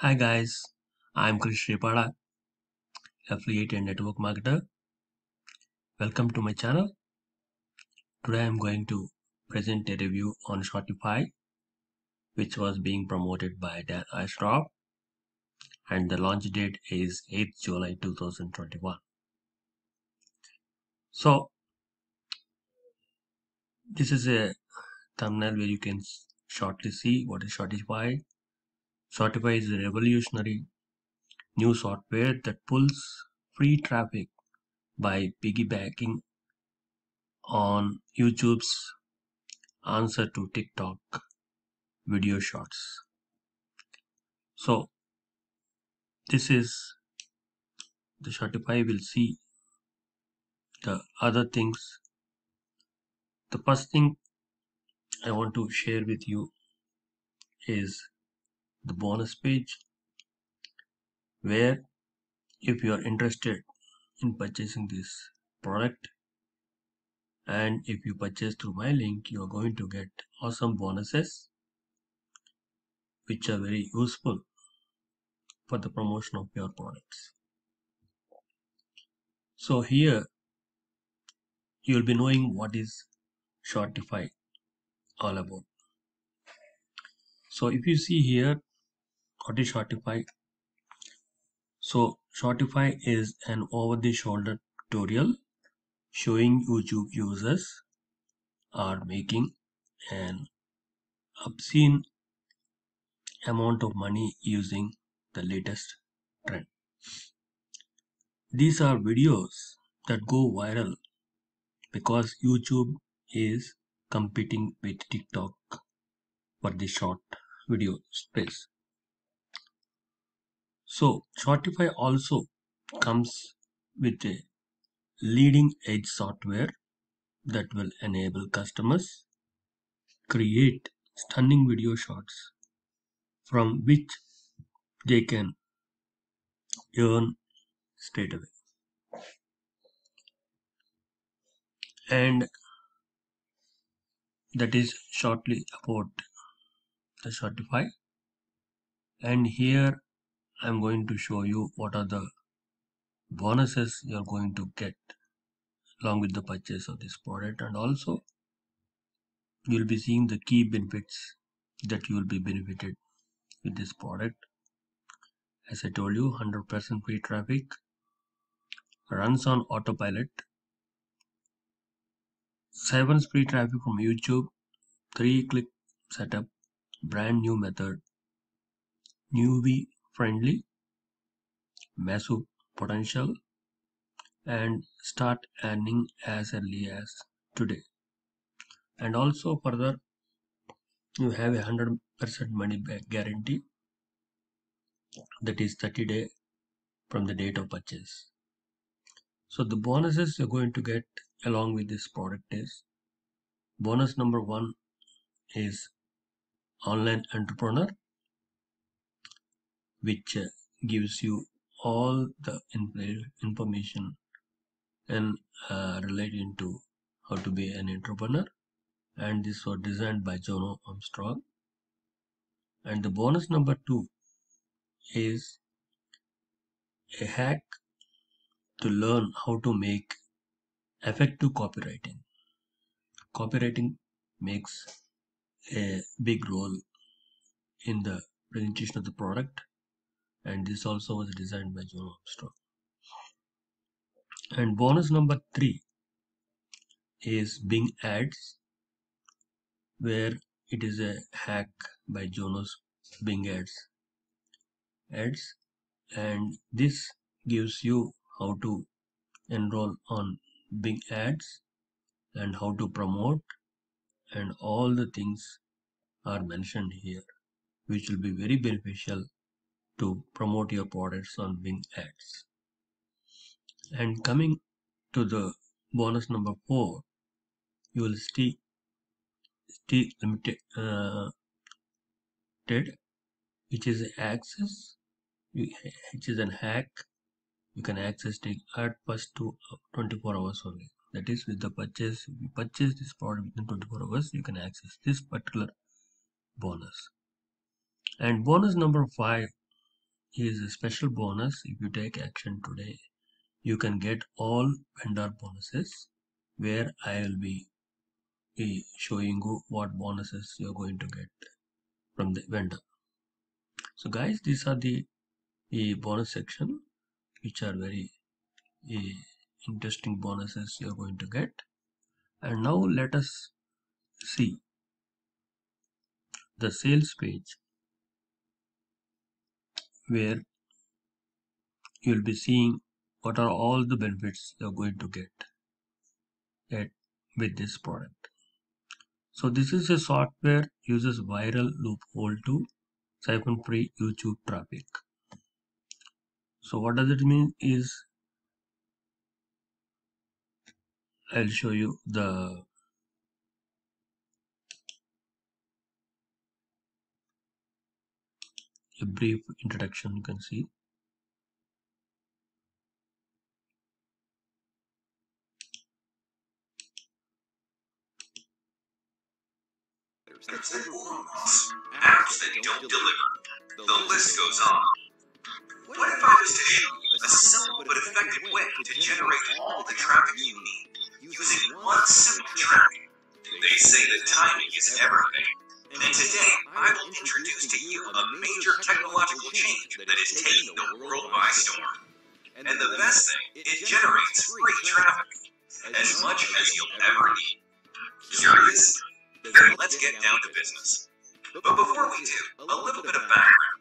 Hi guys, I'm Krish Sripada, affiliate and network marketer. Welcome to my channel. Today I'm going to present a review on Shortify, which was being promoted by Dan Ashraf, and the launch date is 8th July 2021. So this is a thumbnail where you can shortly see what is Shortify. Shortify is a revolutionary new software that pulls free traffic by piggybacking on YouTube's answer to TikTok video shorts. So this is the Shortify will see the other things. The first thing I want to share with you is the bonus page where if you are interested in purchasing this product and if you purchase through my link you are going to get awesome bonuses which are very useful for the promotion of your products. So here you will be knowing what is shortify all about. So if you see here what is Shortify so Shortify is an over-the-shoulder tutorial showing YouTube users are making an obscene amount of money using the latest trend. These are videos that go viral because YouTube is competing with TikTok for the short video space. So Shortify also comes with a leading edge software that will enable customers create stunning video shots from which they can earn straight away. And that is shortly about the Shortify. And here I'm going to show you what are the bonuses you're going to get along with the purchase of this product. And also you'll be seeing the key benefits that you will be benefited with this product. As I told you 100% free traffic runs on autopilot 7 free traffic from YouTube 3 click setup brand new method newbie friendly massive potential and start earning as early as today. And also further you have a hundred percent money back guarantee. That is 30 day from the date of purchase. So the bonuses you're going to get along with this product is bonus number one is online entrepreneur which gives you all the information and uh, relating to how to be an entrepreneur. And this was designed by Jono Armstrong. And the bonus number two is a hack to learn how to make effective copywriting. Copywriting makes a big role in the presentation of the product and this also was designed by Jono Armstrong. And bonus number three is Bing Ads where it is a hack by Jono's Bing Ads. Ads and this gives you how to enroll on Bing Ads and how to promote and all the things are mentioned here which will be very beneficial to promote your products on Bing Ads. And coming to the bonus number four you will see T limited uh, which is access. Which is an hack. You can access it at first to 24 hours only. That is with the purchase if you purchase this product within 24 hours you can access this particular bonus. And bonus number five is a special bonus. If you take action today you can get all vendor bonuses where I will be showing you what bonuses you're going to get from the vendor. So guys these are the, the bonus section which are very eh, interesting bonuses you're going to get. And now let us see the sales page where you'll be seeing what are all the benefits you're going to get at, with this product so this is a software uses viral loophole to siphon free YouTube traffic. So what does it mean is I'll show you the a brief introduction you can see apps that don't deliver. The list goes on. What if I was to show you a simple but effective way to generate all the traffic you need using one simple trick? They say that timing is everything. And today, I will introduce to you a major technological change that is taking the world by storm. And the best thing, it generates free traffic, as much as you'll ever need. Curious? Then let's get down to business. But before we do, a little bit of background.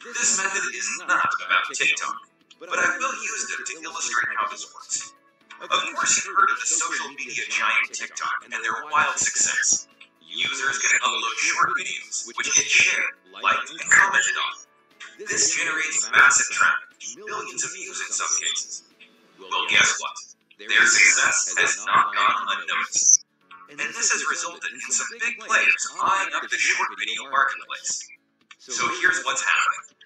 This method is not about TikTok, but I will use it to illustrate how this works. Of course, you've heard of the social media giant TikTok and their wild success. Users can upload short videos, which get shared, liked, and commented on. This generates massive traffic, millions of views in some cases. Well, guess what? Their success has not gone unnoticed and this has resulted in some big players eyeing up the short video marketplace. So here's what's happening.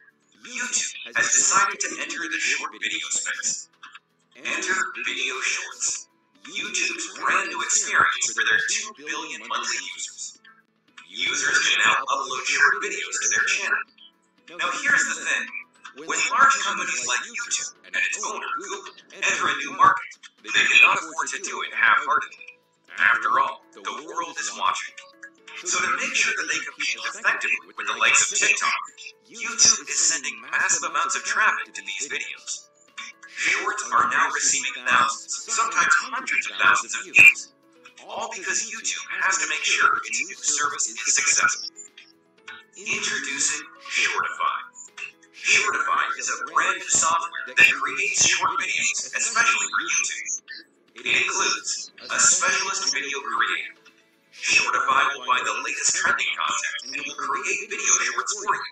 YouTube has decided to enter the short video space. Enter Video Shorts, YouTube's brand new experience for their 2 billion monthly users. Users can now upload short videos to their channel. Now here's the thing. When large companies like YouTube and its owner, Google, enter a new market, they cannot afford to do it half-heartedly. After all, the world is watching. So to make sure that they compete effectively with the likes of TikTok, YouTube is sending massive amounts of traffic to these videos. Shorts are now receiving thousands, sometimes hundreds of thousands of views, all because YouTube has to make sure its new service is successful. Introducing Shortify. Shortify is a brand new software that creates short videos, especially for YouTube. It includes a specialist video creator. Shortify will find the latest trending content and will create video shorts for you.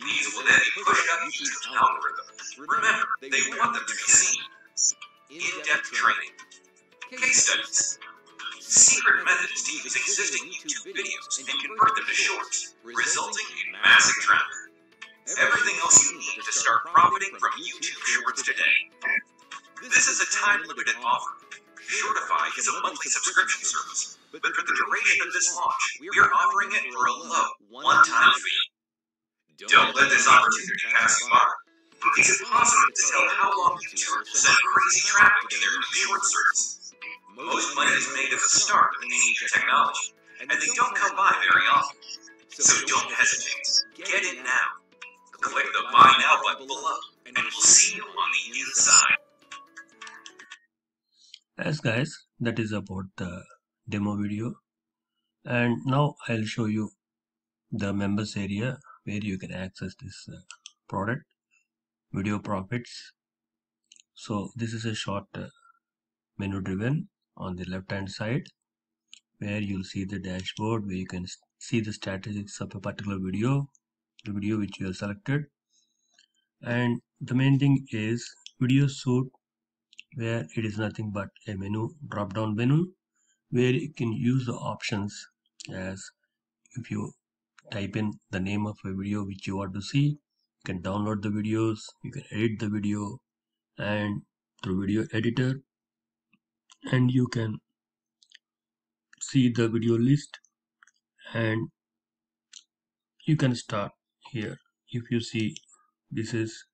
These will then be pushed up YouTube's algorithm. Remember, they want them to be seen. In-depth training. Case studies. Secret methods to use existing YouTube videos and convert them to shorts, resulting in massive traffic. Everything else you need to start profiting from YouTube Shorts today. This is a time-limited offer. Shortify is a monthly subscription service, but for the duration of this launch, we are offering it for a low, one-time fee. Don't let this opportunity pass you by. It's impossible to tell how long YouTube will send crazy traffic to their short service. Most money is made at the start of any new technology, and they don't come by very often. So don't hesitate. Get in now. Click the Buy Now button below, and we'll see you on the inside as guys that is about the demo video and now I'll show you the members area where you can access this uh, product video profits. So this is a short uh, menu driven on the left hand side where you'll see the dashboard where you can see the statistics of a particular video the video which you have selected. And the main thing is video shoot where it is nothing but a menu drop down menu where you can use the options as if you type in the name of a video which you want to see you can download the videos you can edit the video and through video editor and you can see the video list and you can start here. If you see this is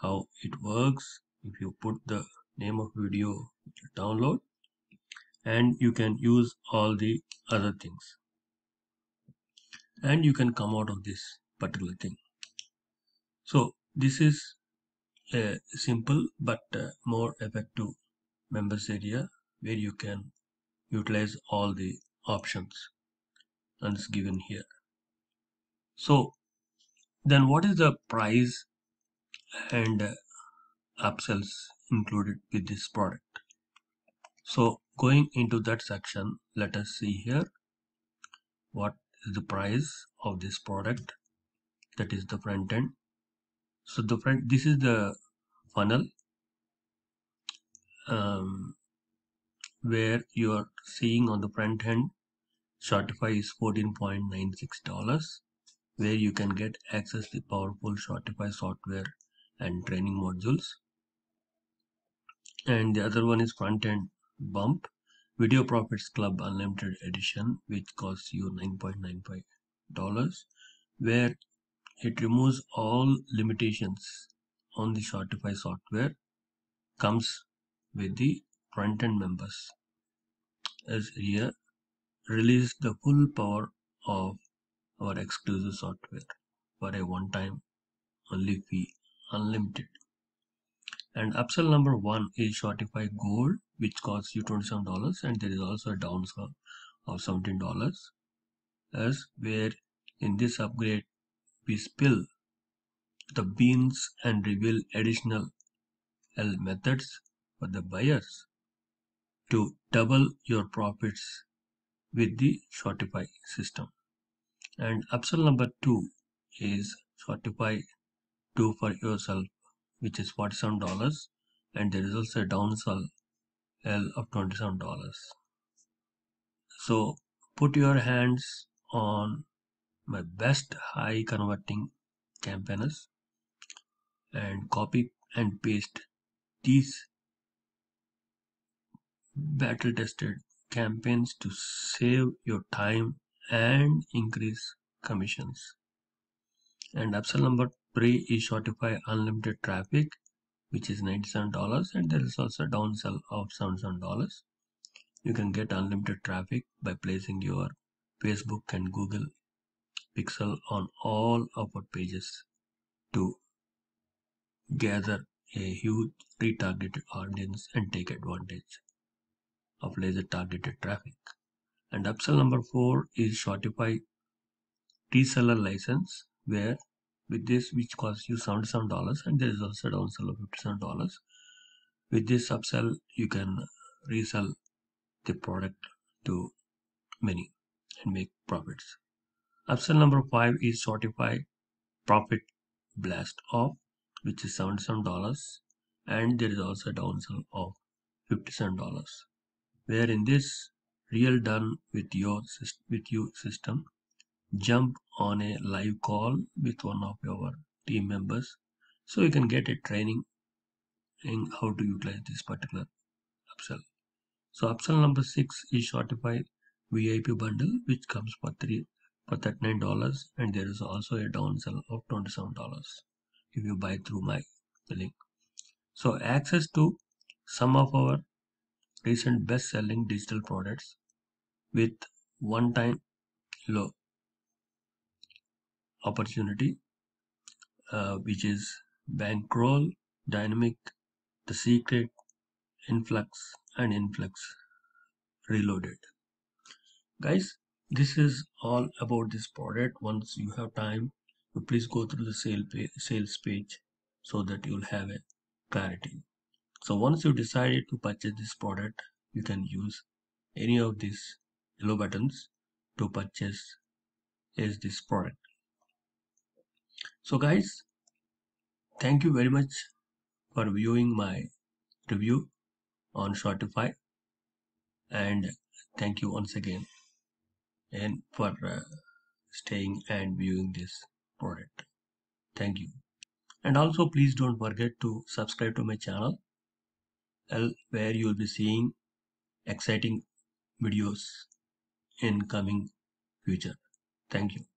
how it works if you put the name of video download and you can use all the other things. And you can come out of this particular thing so this is a simple but uh, more effective members area where you can utilize all the options and it's given here. So then what is the price and uh, upsells included with this product? So going into that section let us see here what is the price of this product. That is the front end so the front this is the funnel um, where you are seeing on the front end Shortify is $14.96 where you can get access to powerful Shortify software and training modules. And the other one is front end bump video profits club unlimited edition which costs you 9.95 dollars where it removes all limitations on the Shortify software comes with the front end members. As here release the full power of our exclusive software for a one time only fee unlimited. And upsell number one is Shortify Gold which costs you $27 and there is also a downsell of $17 as where in this upgrade we spill the beans and reveal additional L methods for the buyers to double your profits with the Shortify system. And upsell number two is Shortify do for yourself, which is $47, and there is also a downsell L of $27. So put your hands on my best high converting campaigners and copy and paste these battle tested campaigns to save your time and increase commissions. And upsell number three is Shortify unlimited traffic, which is $97, and there is also a downsell of $77. You can get unlimited traffic by placing your Facebook and Google pixel on all of our pages to gather a huge retargeted audience and take advantage of laser targeted traffic. And upsell number four is Shortify reseller license, where with this which costs you $77 and there is also a downsell of $57. With this upsell, you can resell the product to many and make profits. Upsell number five is Shortify Profit Blast Off, which is $77 and there is also a downsell of $57 where in this real done with your with you system jump on a live call with one of your team members so you can get a training in how to utilize this particular upsell. So upsell number six is shortify vip bundle which comes for three for $39 and there is also a down downsell of $27 if you buy through my link. So access to some of our recent best-selling digital products with one-time low opportunity uh, which is bankroll dynamic the secret influx and influx reloaded. Guys this is all about this product. Once you have time you please go through the sale sales page so that you'll have a clarity. So once you decided to purchase this product you can use any of these yellow buttons to purchase is this product. So guys thank you very much for viewing my review on Shortify and thank you once again and for uh, staying and viewing this product thank you and also please don't forget to subscribe to my channel where you will be seeing exciting videos in coming future. Thank you.